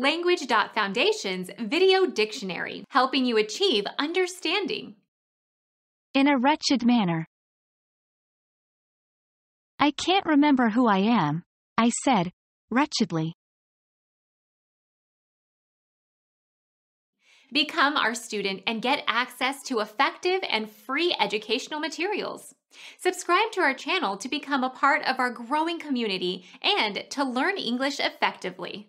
Language.Foundation's Video Dictionary, helping you achieve understanding. In a wretched manner. I can't remember who I am, I said, wretchedly. Become our student and get access to effective and free educational materials. Subscribe to our channel to become a part of our growing community and to learn English effectively.